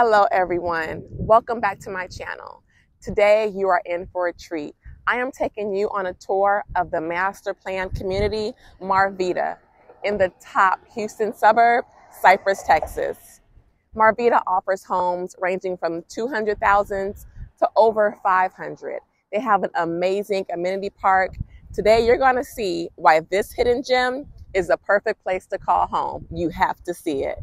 Hello everyone, welcome back to my channel. Today you are in for a treat. I am taking you on a tour of the master plan community Marvida in the top Houston suburb, Cypress, Texas. Marvida offers homes ranging from 200,000 to over 500. They have an amazing amenity park. Today you're going to see why this hidden gem is a perfect place to call home. You have to see it.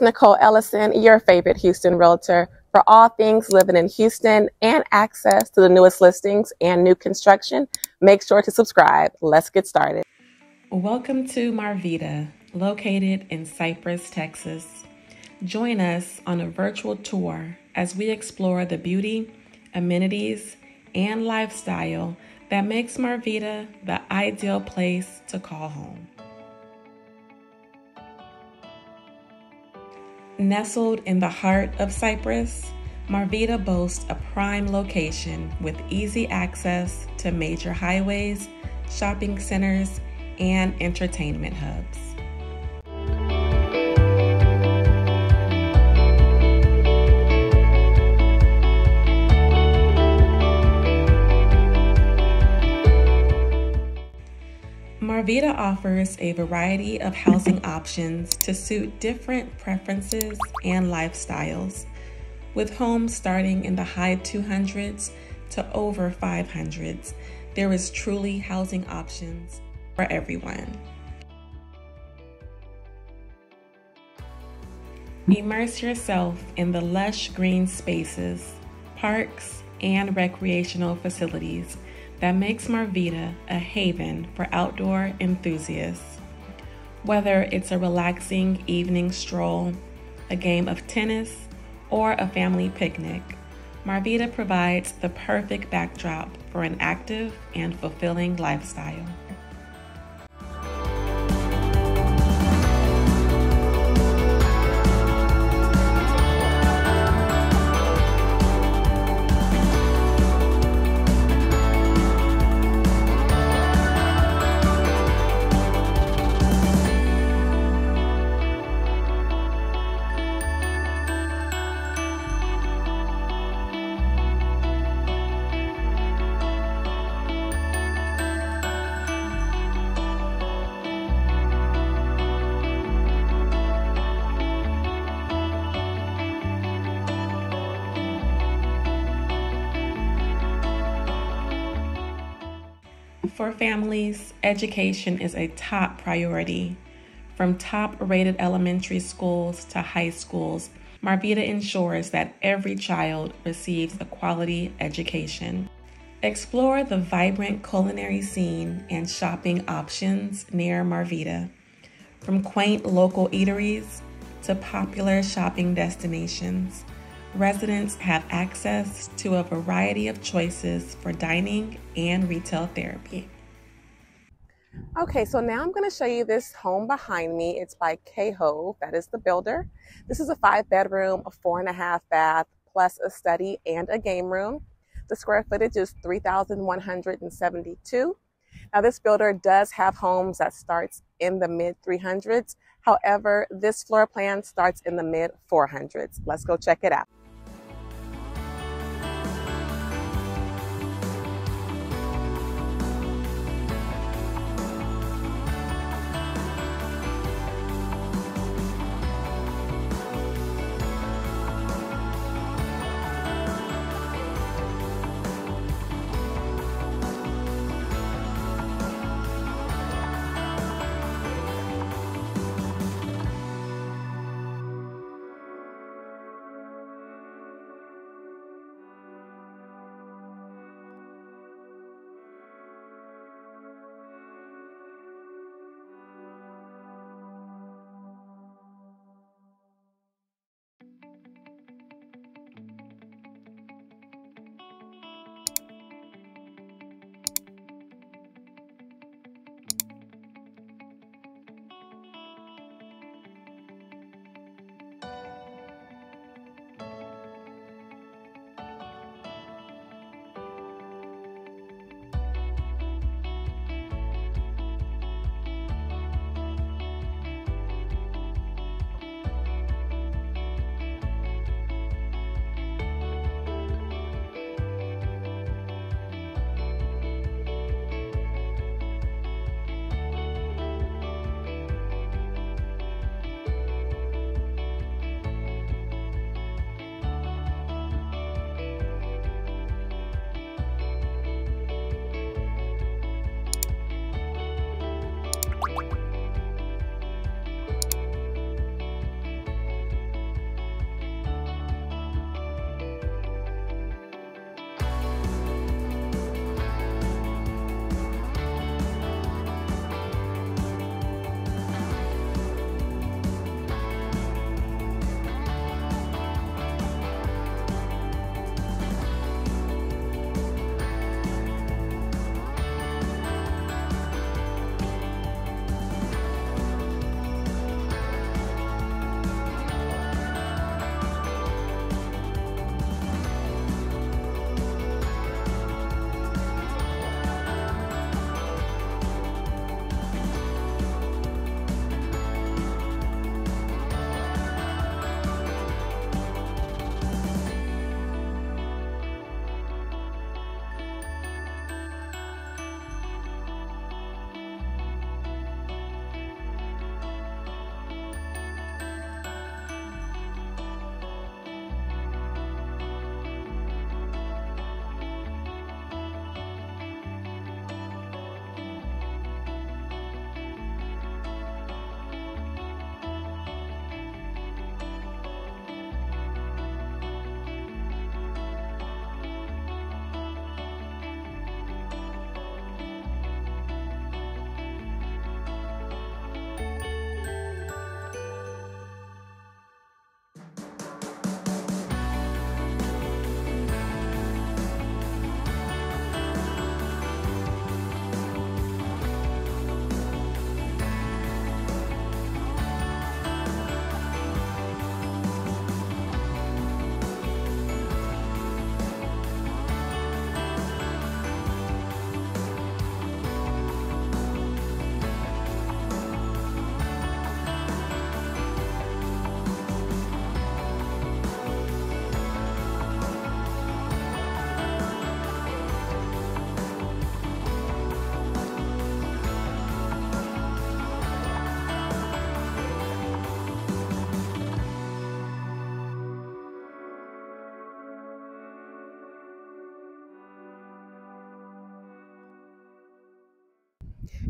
Nicole Ellison, your favorite Houston realtor. For all things living in Houston and access to the newest listings and new construction, make sure to subscribe. Let's get started. Welcome to Marvida, located in Cypress, Texas. Join us on a virtual tour as we explore the beauty, amenities, and lifestyle that makes Marvida the ideal place to call home. Nestled in the heart of Cypress, Marvida boasts a prime location with easy access to major highways, shopping centers, and entertainment hubs. Marvida offers a variety of housing options to suit different preferences and lifestyles, with homes starting in the high 200s to over 500s. There is truly housing options for everyone. Immerse yourself in the lush green spaces, parks, and recreational facilities that makes Marvida a haven for outdoor enthusiasts. Whether it's a relaxing evening stroll, a game of tennis, or a family picnic, Marvida provides the perfect backdrop for an active and fulfilling lifestyle. For families, education is a top priority. From top rated elementary schools to high schools, Marvida ensures that every child receives a quality education. Explore the vibrant culinary scene and shopping options near Marvida. From quaint local eateries to popular shopping destinations, residents have access to a variety of choices for dining and retail therapy. Okay, so now I'm going to show you this home behind me. It's by K-Hove, that is the builder. This is a five bedroom, a four and a half bath, plus a study and a game room. The square footage is 3,172. Now this builder does have homes that starts in the mid 300s. However, this floor plan starts in the mid 400s. Let's go check it out.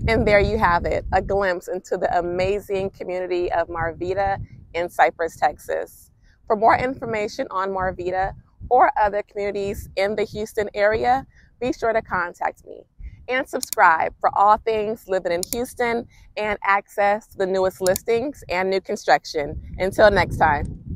And there you have it, a glimpse into the amazing community of Marvida in Cypress, Texas. For more information on Marvida or other communities in the Houston area, be sure to contact me and subscribe for all things living in Houston and access the newest listings and new construction. Until next time.